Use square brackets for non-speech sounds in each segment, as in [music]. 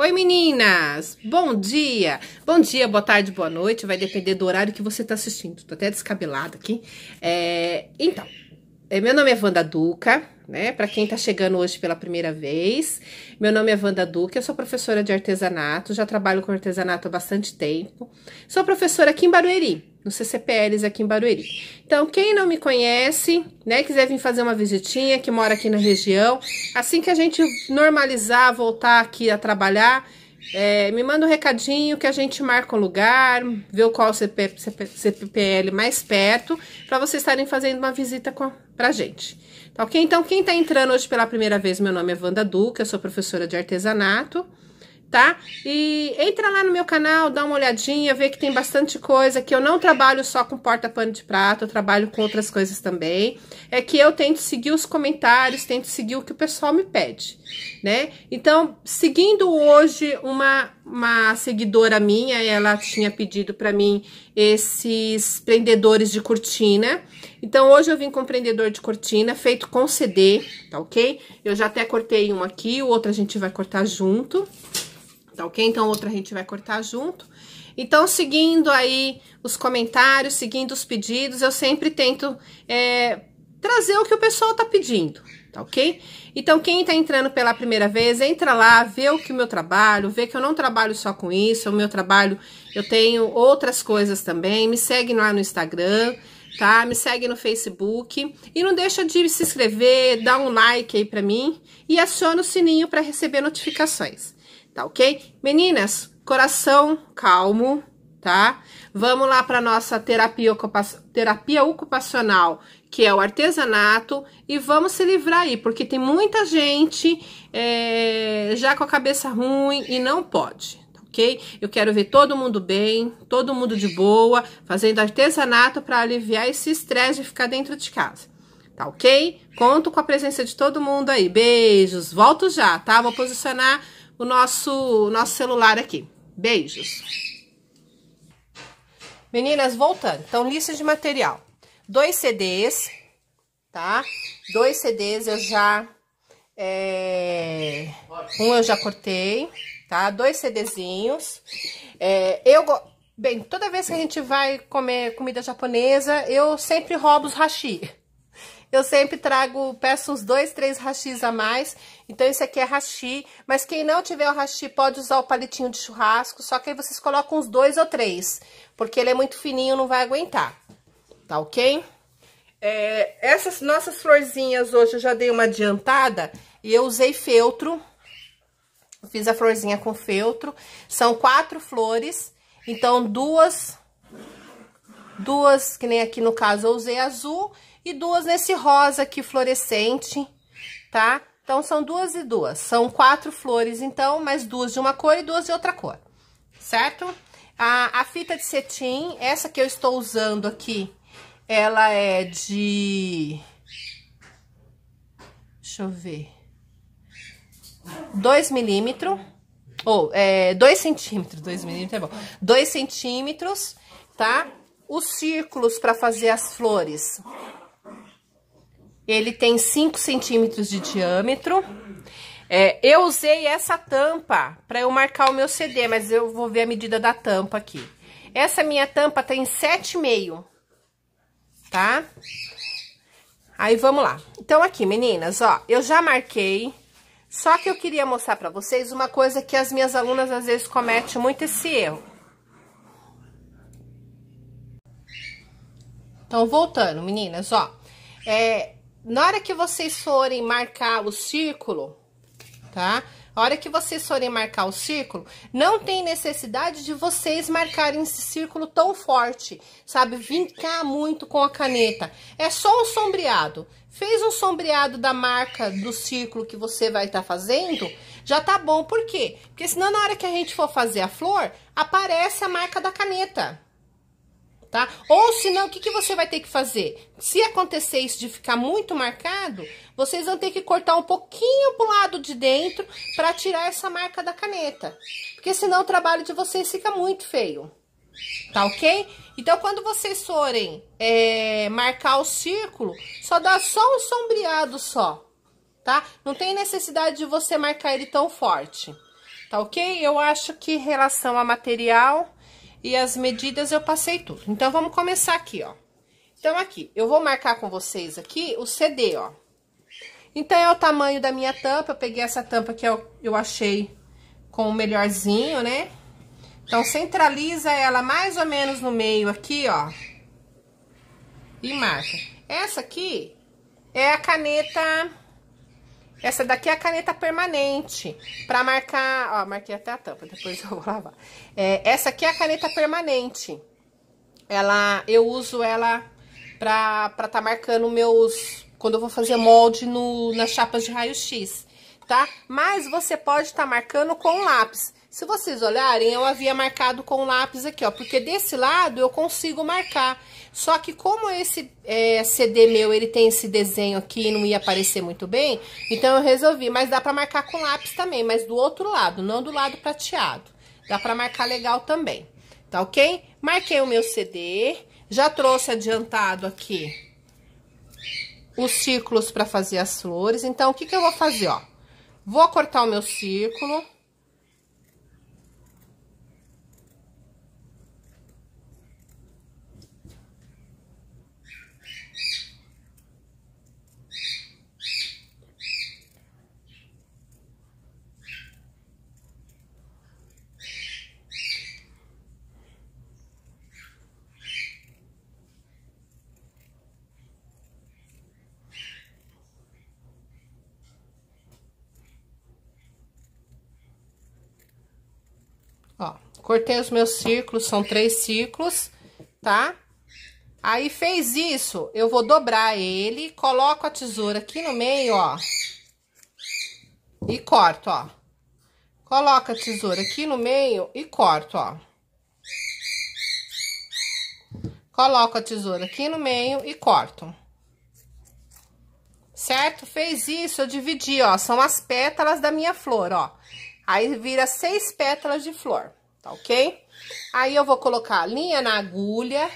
Oi meninas, bom dia, bom dia, boa tarde, boa noite, vai depender do horário que você tá assistindo, tô até descabelada aqui. É, então, é, meu nome é Wanda Duca, né, pra quem tá chegando hoje pela primeira vez, meu nome é Wanda Duca, eu sou professora de artesanato, já trabalho com artesanato há bastante tempo, sou professora aqui em Barueri, no CCPLs aqui em Barueri. Então, quem não me conhece, né, quiser vir fazer uma visitinha, que mora aqui na região, assim que a gente normalizar, voltar aqui a trabalhar, é, me manda um recadinho que a gente marca um lugar, vê qual CP, CP, CPPL mais perto, para vocês estarem fazendo uma visita com, pra gente. Tá ok? Então, quem tá entrando hoje pela primeira vez, meu nome é Wanda Duca, eu sou professora de artesanato tá? E entra lá no meu canal, dá uma olhadinha, vê que tem bastante coisa, que eu não trabalho só com porta-pano de prato, eu trabalho com outras coisas também. É que eu tento seguir os comentários, tento seguir o que o pessoal me pede, né? Então, seguindo hoje uma, uma seguidora minha, ela tinha pedido para mim esses prendedores de cortina. Então, hoje eu vim com prendedor de cortina feito com CD, tá ok? Eu já até cortei um aqui, o outro a gente vai cortar junto tá ok? Então, outra a gente vai cortar junto. Então, seguindo aí os comentários, seguindo os pedidos, eu sempre tento é, trazer o que o pessoal tá pedindo, tá ok? Então, quem tá entrando pela primeira vez, entra lá, vê o que o meu trabalho, vê que eu não trabalho só com isso, o meu trabalho, eu tenho outras coisas também, me segue lá no Instagram, tá? Me segue no Facebook e não deixa de se inscrever, dá um like aí pra mim e aciona o sininho para receber notificações tá ok? Meninas, coração calmo, tá? Vamos lá para nossa terapia, ocupa terapia ocupacional, que é o artesanato, e vamos se livrar aí, porque tem muita gente é, já com a cabeça ruim e não pode, tá ok? Eu quero ver todo mundo bem, todo mundo de boa, fazendo artesanato para aliviar esse estresse de ficar dentro de casa. Tá ok? Conto com a presença de todo mundo aí. Beijos. Volto já, tá? Vou posicionar o nosso, nosso celular aqui. Beijos. Meninas, voltando. Então, lista de material. Dois CDs, tá? Dois CDs eu já... É, um eu já cortei, tá? Dois CDzinhos. É, eu... Bem, toda vez que a gente vai comer comida japonesa, eu sempre roubo os hashi. Eu sempre trago, peço uns dois, três hashis a mais. Então, esse aqui é hashi. Mas quem não tiver o hashi pode usar o palitinho de churrasco. Só que aí vocês colocam uns dois ou três. Porque ele é muito fininho, não vai aguentar. Tá ok? É, essas nossas florzinhas hoje eu já dei uma adiantada. E eu usei feltro. Fiz a florzinha com feltro. São quatro flores. Então, duas... Duas, que nem aqui no caso eu usei azul e duas nesse rosa aqui fluorescente, tá? Então, são duas e duas. São quatro flores, então, mais duas de uma cor e duas de outra cor, certo? A, a fita de cetim, essa que eu estou usando aqui, ela é de... Deixa eu ver... 2 milímetros, ou é, 2 centímetros, 2 milímetros é bom, 2 centímetros, tá? Os círculos para fazer as flores, ele tem 5 centímetros de diâmetro. É, eu usei essa tampa para eu marcar o meu CD, mas eu vou ver a medida da tampa aqui. Essa minha tampa tem 7,5, tá? Aí, vamos lá. Então, aqui, meninas, ó, eu já marquei, só que eu queria mostrar pra vocês uma coisa que as minhas alunas, às vezes, cometem muito esse erro. Então, voltando, meninas, ó, é, na hora que vocês forem marcar o círculo, tá? A hora que vocês forem marcar o círculo, não tem necessidade de vocês marcarem esse círculo tão forte, sabe? Vincar muito com a caneta. É só um sombreado. Fez um sombreado da marca do círculo que você vai estar tá fazendo, já tá bom. Por quê? Porque senão na hora que a gente for fazer a flor, aparece a marca da caneta tá? Ou senão, o que, que você vai ter que fazer? Se acontecer isso de ficar muito marcado, vocês vão ter que cortar um pouquinho pro lado de dentro para tirar essa marca da caneta. Porque senão o trabalho de vocês fica muito feio, tá ok? Então, quando vocês forem é, marcar o círculo, só dá só um sombreado só, tá? Não tem necessidade de você marcar ele tão forte. tá ok? Eu acho que em relação a material e as medidas eu passei tudo. Então, vamos começar aqui, ó. Então, aqui, eu vou marcar com vocês aqui o CD, ó. Então, é o tamanho da minha tampa, eu peguei essa tampa que eu, eu achei com o melhorzinho, né? Então, centraliza ela mais ou menos no meio aqui, ó. E marca. Essa aqui é a caneta... Essa daqui é a caneta permanente, pra marcar... Ó, marquei até a tampa, depois eu vou lavar. É, essa aqui é a caneta permanente. Ela, eu uso ela pra, pra tá marcando meus... Quando eu vou fazer molde no, nas chapas de raio-x, tá? Mas você pode estar tá marcando com lápis. Se vocês olharem, eu havia marcado com lápis aqui, ó, porque desse lado eu consigo marcar. Só que como esse é, CD meu, ele tem esse desenho aqui, não ia aparecer muito bem, então eu resolvi. Mas dá pra marcar com lápis também, mas do outro lado, não do lado prateado. Dá pra marcar legal também, tá ok? Marquei o meu CD, já trouxe adiantado aqui os círculos para fazer as flores. Então, o que que eu vou fazer, ó? Vou cortar o meu círculo. Ó, cortei os meus círculos, são três círculos, tá? Aí, fez isso, eu vou dobrar ele, coloco a tesoura aqui no meio, ó. E corto, ó. Coloco a tesoura aqui no meio e corto, ó. Coloco a tesoura aqui no meio e corto. Certo? Fez isso, eu dividi, ó. São as pétalas da minha flor, ó. Aí vira seis pétalas de flor, tá ok? Aí eu vou colocar linha na agulha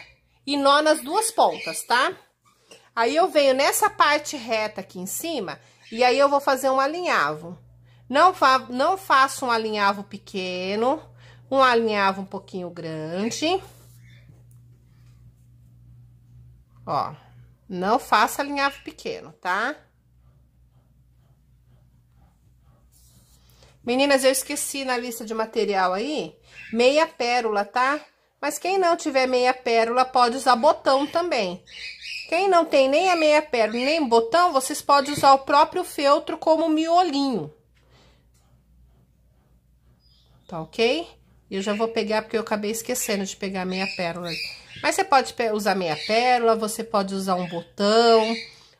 e nó nas duas pontas, tá? Aí eu venho nessa parte reta aqui em cima e aí eu vou fazer um alinhavo. Não, fa não faço um alinhavo pequeno, um alinhavo um pouquinho grande. Ó, não faça alinhavo pequeno, tá? Tá? Meninas, eu esqueci na lista de material aí, meia pérola, tá? Mas quem não tiver meia pérola, pode usar botão também. Quem não tem nem a meia pérola, nem botão, vocês podem usar o próprio feltro como miolinho. Tá ok? Eu já vou pegar, porque eu acabei esquecendo de pegar meia pérola. Mas você pode usar meia pérola, você pode usar um botão...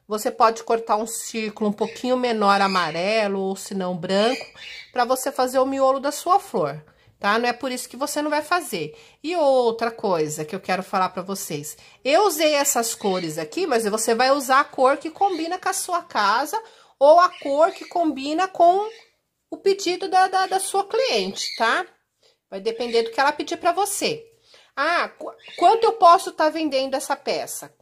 Você pode cortar um círculo um pouquinho menor amarelo ou se não branco, para você fazer o miolo da sua flor, tá? Não é por isso que você não vai fazer. E outra coisa que eu quero falar para vocês. Eu usei essas cores aqui, mas você vai usar a cor que combina com a sua casa ou a cor que combina com o pedido da, da, da sua cliente, tá? Vai depender do que ela pedir para você. Ah, qu quanto eu posso estar tá vendendo essa peça?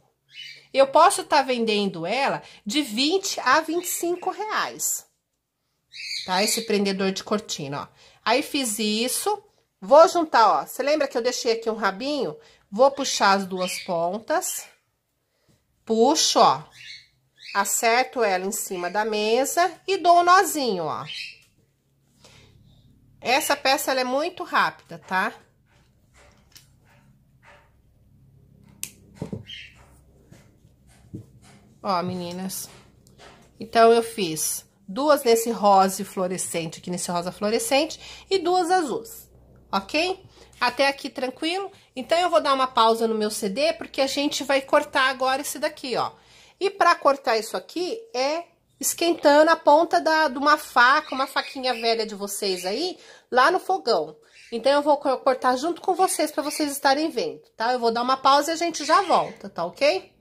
Eu posso estar tá vendendo ela de 20 a 25 reais. Tá? Esse prendedor de cortina, ó. Aí fiz isso, vou juntar, ó. Você lembra que eu deixei aqui um rabinho? Vou puxar as duas pontas. Puxo, ó. Acerto ela em cima da mesa e dou um nozinho, ó. Essa peça, ela é muito rápida, tá? Tá? Ó, meninas. Então, eu fiz duas nesse rosa fluorescente, aqui nesse rosa fluorescente, e duas azuis, ok? Até aqui tranquilo? Então, eu vou dar uma pausa no meu CD, porque a gente vai cortar agora esse daqui, ó. E pra cortar isso aqui, é esquentando a ponta da, de uma faca, uma faquinha velha de vocês aí, lá no fogão. Então, eu vou cortar junto com vocês, pra vocês estarem vendo, tá? Eu vou dar uma pausa e a gente já volta, tá ok?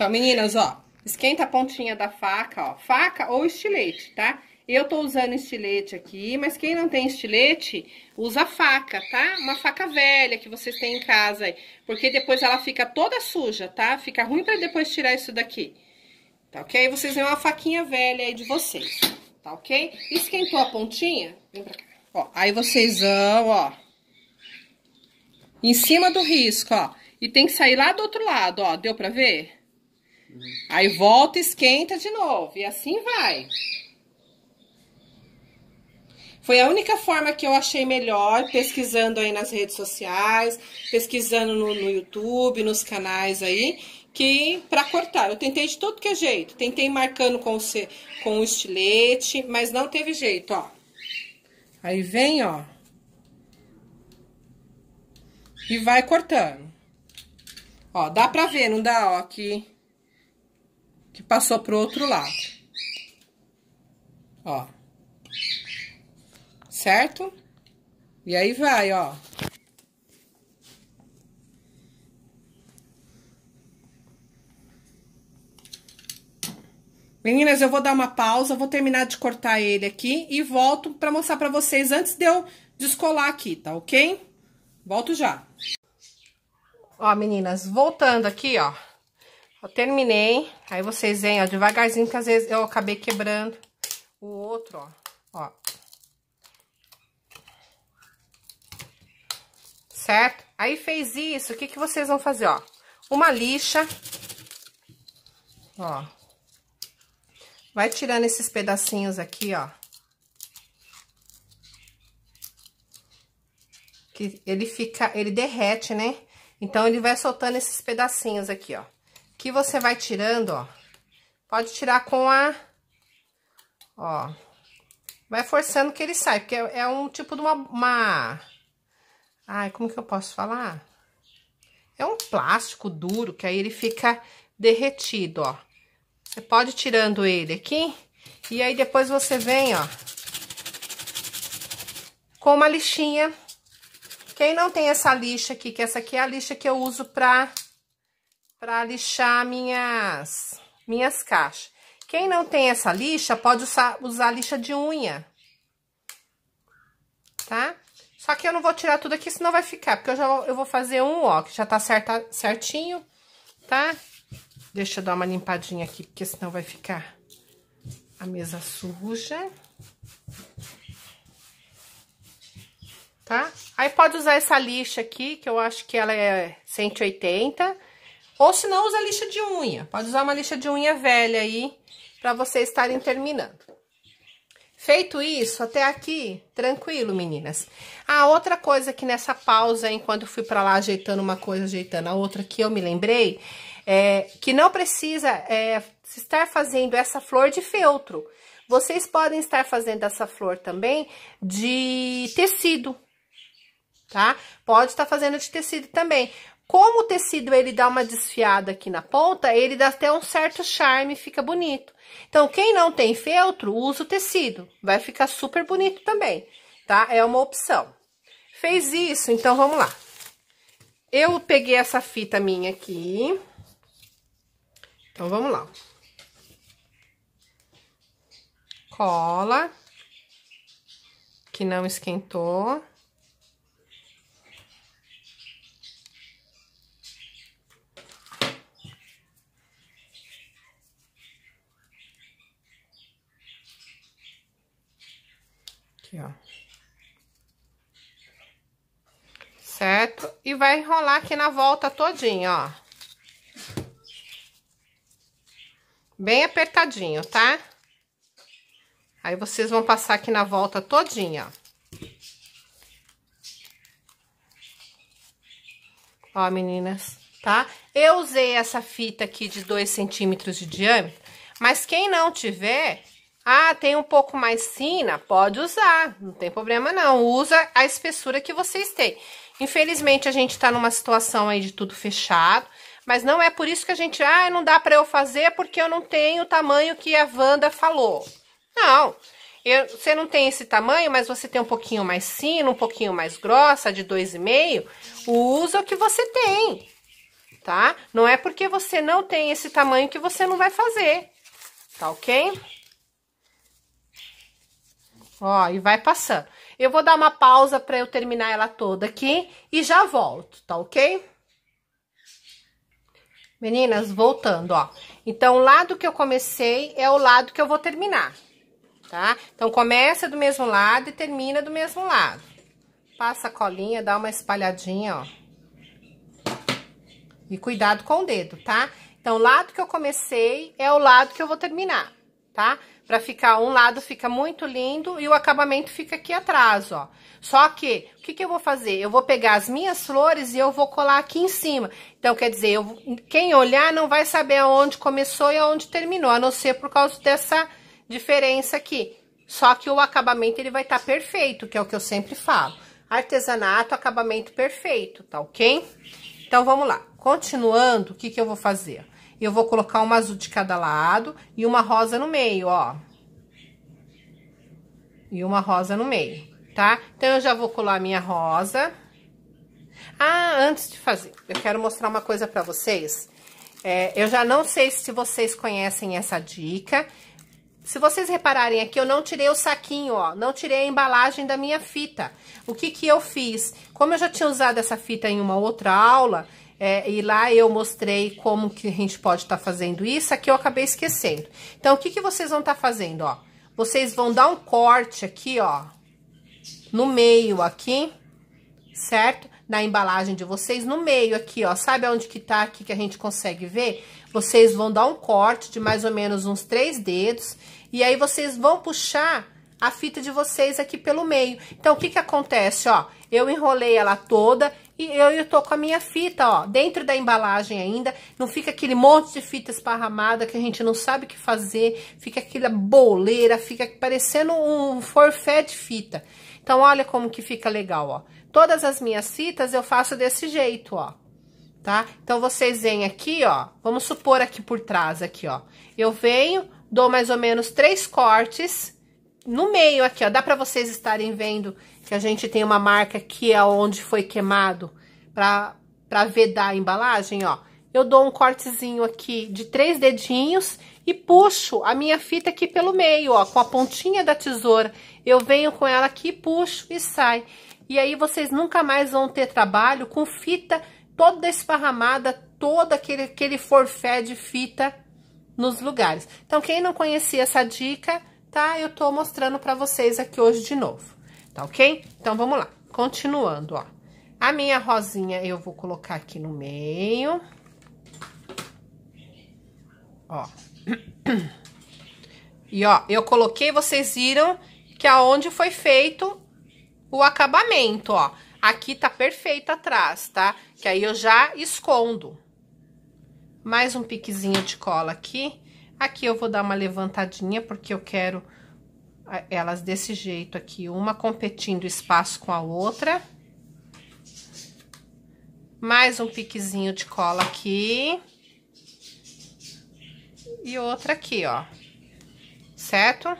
Então, meninas, ó, esquenta a pontinha da faca, ó, faca ou estilete, tá? Eu tô usando estilete aqui, mas quem não tem estilete, usa faca, tá? Uma faca velha que vocês têm em casa aí, porque depois ela fica toda suja, tá? Fica ruim pra depois tirar isso daqui, tá ok? Vocês têm uma faquinha velha aí de vocês, tá ok? Esquentou a pontinha? Vem pra cá. Ó, aí vocês vão, ó. Em cima do risco, ó. E tem que sair lá do outro lado, ó. Deu pra ver? Uhum. Aí volta esquenta de novo. E assim vai. Foi a única forma que eu achei melhor, pesquisando aí nas redes sociais, pesquisando no, no YouTube, nos canais aí, que para cortar. Eu tentei de todo que é jeito. Tentei marcando com o, com o estilete, mas não teve jeito, ó. Aí vem, ó. E vai cortando. Ó, dá pra ver, não dá, ó, que, que passou pro outro lado. Ó. Certo? E aí vai, ó. Meninas, eu vou dar uma pausa, vou terminar de cortar ele aqui e volto para mostrar para vocês antes de eu descolar aqui, tá ok? Volto já. Ó, meninas, voltando aqui, ó. Eu terminei, aí vocês vêm, ó, devagarzinho, que às vezes eu acabei quebrando o outro, ó. Ó. Certo? Aí fez isso, o que que vocês vão fazer, ó? Uma lixa, ó. Vai tirando esses pedacinhos aqui, ó. Que ele fica, ele derrete, né? Então, ele vai soltando esses pedacinhos aqui, ó. Que você vai tirando, ó. Pode tirar com a... Ó. Vai forçando que ele sai, porque é, é um tipo de uma, uma... Ai, como que eu posso falar? É um plástico duro, que aí ele fica derretido, ó. Você pode ir tirando ele aqui. E aí, depois você vem, ó. Com uma lixinha. Quem não tem essa lixa aqui, que essa aqui é a lixa que eu uso pra, pra lixar minhas, minhas caixas. Quem não tem essa lixa, pode usar, usar lixa de unha. Tá? Só que eu não vou tirar tudo aqui, senão vai ficar. Porque eu já eu vou fazer um, ó, que já tá certa, certinho, tá? Deixa eu dar uma limpadinha aqui, porque senão vai ficar a mesa suja. Tá? Aí pode usar essa lixa aqui, que eu acho que ela é 180. Ou se não, usa lixa de unha. Pode usar uma lixa de unha velha aí, pra vocês estarem terminando. Feito isso, até aqui, tranquilo, meninas. Ah, outra coisa que nessa pausa, enquanto fui pra lá ajeitando uma coisa, ajeitando a outra, que eu me lembrei é, que não precisa é, estar fazendo essa flor de feltro. Vocês podem estar fazendo essa flor também de tecido, tá? Pode estar fazendo de tecido também. Como o tecido ele dá uma desfiada aqui na ponta, ele dá até um certo charme, fica bonito. Então, quem não tem feltro, usa o tecido. Vai ficar super bonito também, tá? É uma opção. Fez isso, então vamos lá. Eu peguei essa fita minha aqui, então, vamos lá. Cola. Que não esquentou. Aqui, ó. Certo? E vai enrolar aqui na volta todinha, ó. Bem apertadinho, tá? Aí, vocês vão passar aqui na volta todinha, ó. Ó, meninas, tá? Eu usei essa fita aqui de 2 centímetros de diâmetro, mas quem não tiver, ah, tem um pouco mais fina, pode usar, não tem problema não. Usa a espessura que vocês têm. Infelizmente, a gente tá numa situação aí de tudo fechado, mas não é por isso que a gente, ah, não dá para eu fazer porque eu não tenho o tamanho que a Wanda falou. Não, eu, você não tem esse tamanho, mas você tem um pouquinho mais fino, um pouquinho mais grossa, de 2,5, usa o que você tem, tá? Não é porque você não tem esse tamanho que você não vai fazer, tá ok? Ó, e vai passando. Eu vou dar uma pausa para eu terminar ela toda aqui e já volto, tá ok? Meninas, voltando, ó. Então, o lado que eu comecei é o lado que eu vou terminar. tá? Então, começa do mesmo lado e termina do mesmo lado. Passa a colinha, dá uma espalhadinha, ó. E cuidado com o dedo, tá? Então, o lado que eu comecei é o lado que eu vou terminar, tá? Pra ficar, um lado fica muito lindo e o acabamento fica aqui atrás, ó. Só que, o que que eu vou fazer? Eu vou pegar as minhas flores e eu vou colar aqui em cima. Então, quer dizer, eu, quem olhar não vai saber aonde começou e aonde terminou, a não ser por causa dessa diferença aqui. Só que o acabamento, ele vai estar tá perfeito, que é o que eu sempre falo. Artesanato, acabamento perfeito, tá ok? Então, vamos lá. Continuando, o que que eu vou fazer? Eu vou colocar uma azul de cada lado e uma rosa no meio, ó. E uma rosa no meio, tá? Então, eu já vou colar a minha rosa. Ah, antes de fazer, eu quero mostrar uma coisa pra vocês. É, eu já não sei se vocês conhecem essa dica. Se vocês repararem aqui, eu não tirei o saquinho, ó. Não tirei a embalagem da minha fita. O que que eu fiz? Como eu já tinha usado essa fita em uma outra aula, é, e lá eu mostrei como que a gente pode estar tá fazendo isso, aqui eu acabei esquecendo. Então, o que que vocês vão estar tá fazendo, ó? Vocês vão dar um corte aqui, ó, no meio aqui, certo? Na embalagem de vocês, no meio aqui, ó. Sabe onde que tá aqui que a gente consegue ver? Vocês vão dar um corte de mais ou menos uns três dedos e aí vocês vão puxar a fita de vocês aqui pelo meio. Então, o que que acontece, ó? Eu enrolei ela toda e eu, eu tô com a minha fita, ó, dentro da embalagem ainda. Não fica aquele monte de fita esparramada que a gente não sabe o que fazer. Fica aquela boleira, fica parecendo um forfé de fita. Então, olha como que fica legal, ó. Todas as minhas fitas eu faço desse jeito, ó. Tá? Então, vocês vêm aqui, ó. Vamos supor aqui por trás, aqui, ó. Eu venho dou mais ou menos três cortes no meio aqui, ó. Dá pra vocês estarem vendo que a gente tem uma marca aqui é onde foi queimado pra vedar a embalagem, ó. Eu dou um cortezinho aqui de três dedinhos e puxo a minha fita aqui pelo meio, ó, com a pontinha da tesoura. Eu venho com ela aqui, puxo e sai. E aí vocês nunca mais vão ter trabalho com fita toda esparramada, todo aquele, aquele forfé de fita nos lugares. Então, quem não conhecia essa dica, tá? Eu tô mostrando pra vocês aqui hoje de novo, tá ok? Então, vamos lá. Continuando, ó. A minha rosinha eu vou colocar aqui no meio. Ó. [clears throat] E, ó, eu coloquei, vocês viram que aonde foi feito o acabamento, ó. Aqui tá perfeito atrás, tá? Que aí eu já escondo, mais um piquezinho de cola aqui. Aqui eu vou dar uma levantadinha, porque eu quero elas desse jeito aqui, uma competindo espaço com a outra. Mais um piquezinho de cola aqui. E outra aqui, ó. Certo?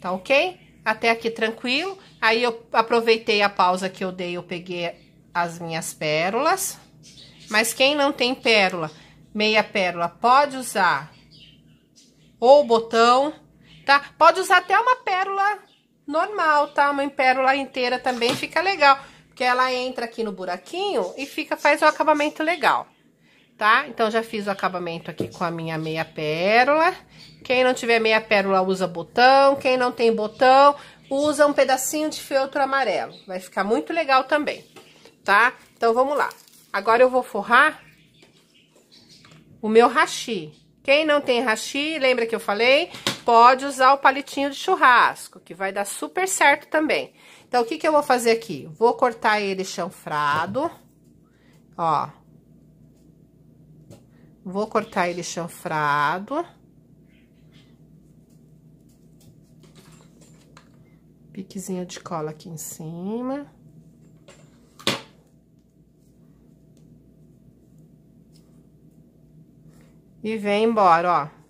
Tá ok? Até aqui tranquilo. Aí eu aproveitei a pausa que eu dei, eu peguei as minhas pérolas. Mas quem não tem pérola, meia pérola, pode usar ou botão, tá? Pode usar até uma pérola normal, tá? Uma pérola inteira também fica legal, porque ela entra aqui no buraquinho e fica faz um acabamento legal, tá? Então, já fiz o acabamento aqui com a minha meia pérola. Quem não tiver meia pérola, usa botão. Quem não tem botão, usa um pedacinho de feltro amarelo. Vai ficar muito legal também, tá? Então, vamos lá. Agora eu vou forrar o meu hashi. Quem não tem hashi, lembra que eu falei? Pode usar o palitinho de churrasco, que vai dar super certo também. Então, o que que eu vou fazer aqui? Vou cortar ele chanfrado, ó. Vou cortar ele chanfrado. Piquezinho de cola aqui em cima. E vem embora, ó.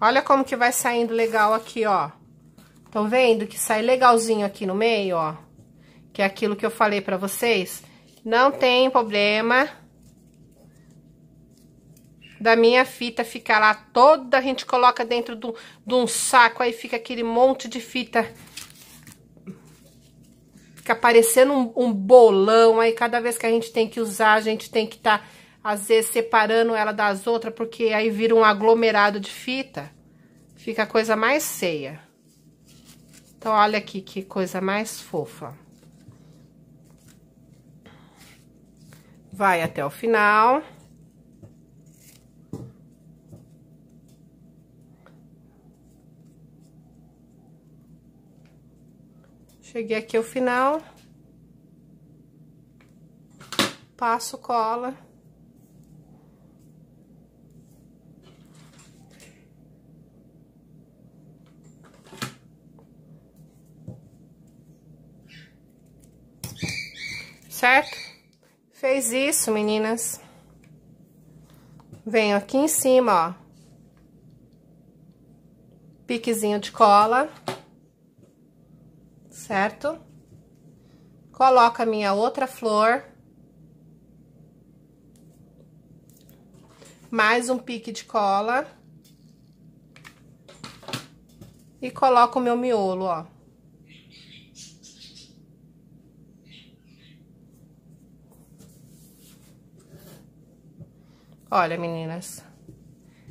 Olha como que vai saindo legal aqui, ó. Estão vendo que sai legalzinho aqui no meio, ó? Que é aquilo que eu falei pra vocês. Não tem problema da minha fita ficar lá toda, a gente coloca dentro de um saco, aí fica aquele monte de fita Fica parecendo um, um, bolão, aí cada vez que a gente tem que usar, a gente tem que estar tá às vezes separando ela das outras, porque aí vira um aglomerado de fita, fica a coisa mais feia. Então, olha aqui que coisa mais fofa. Vai até o final. Cheguei aqui ao final. Passo cola. Certo? Fez isso, meninas. Venho aqui em cima, ó. Piquezinho de cola certo? Coloco a minha outra flor. Mais um pique de cola. E coloco o meu miolo, ó. Olha, meninas,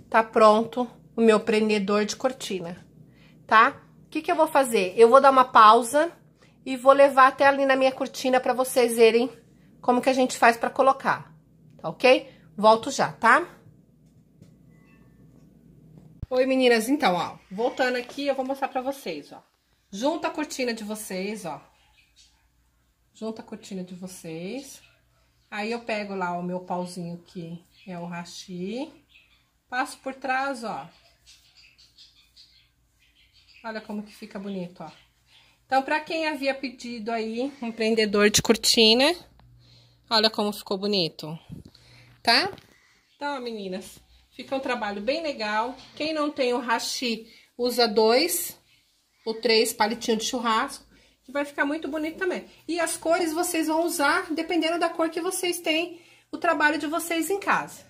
tá pronto o meu prendedor de cortina, tá? Que, que eu vou fazer? Eu vou dar uma pausa e vou levar até ali na minha cortina para vocês verem como que a gente faz para colocar, tá ok? Volto já, tá? Oi, meninas, então, ó, voltando aqui, eu vou mostrar pra vocês, ó. Junta a cortina de vocês, ó. Junta a cortina de vocês. Aí, eu pego lá o meu pauzinho que é o rachi. Passo por trás, ó. Olha como que fica bonito, ó. Então, pra quem havia pedido aí um prendedor de cortina, olha como ficou bonito, tá? Então, meninas, fica um trabalho bem legal. Quem não tem o hashi, usa dois ou três palitinhos de churrasco, que vai ficar muito bonito também. E as cores vocês vão usar dependendo da cor que vocês têm o trabalho de vocês em casa.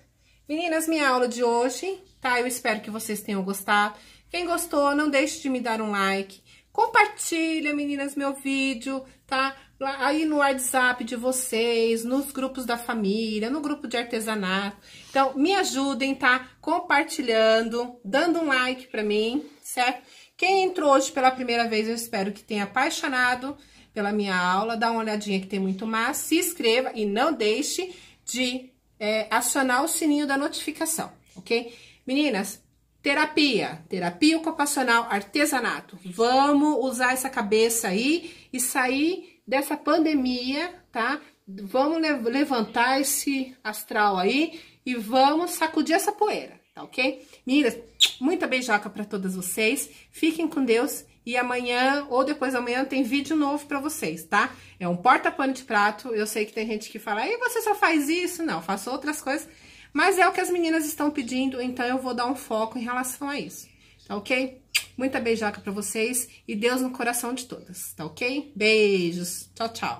Meninas, minha aula de hoje, tá? Eu espero que vocês tenham gostado. Quem gostou, não deixe de me dar um like. Compartilha, meninas, meu vídeo, tá? Aí no WhatsApp de vocês, nos grupos da família, no grupo de artesanato. Então, me ajudem, tá? Compartilhando, dando um like pra mim, certo? Quem entrou hoje pela primeira vez, eu espero que tenha apaixonado pela minha aula. Dá uma olhadinha que tem muito mais. Se inscreva e não deixe de é, acionar o sininho da notificação, ok? Meninas, Terapia, terapia ocupacional, artesanato. Vamos usar essa cabeça aí e sair dessa pandemia, tá? Vamos levantar esse astral aí e vamos sacudir essa poeira, tá ok? Meninas, muita beijoca para todas vocês. Fiquem com Deus e amanhã ou depois da manhã tem vídeo novo para vocês, tá? É um porta-pano de prato. Eu sei que tem gente que fala, e você só faz isso? Não, faço outras coisas mas é o que as meninas estão pedindo, então eu vou dar um foco em relação a isso, tá ok? Muita beijoca pra vocês e Deus no coração de todas, tá ok? Beijos, tchau, tchau.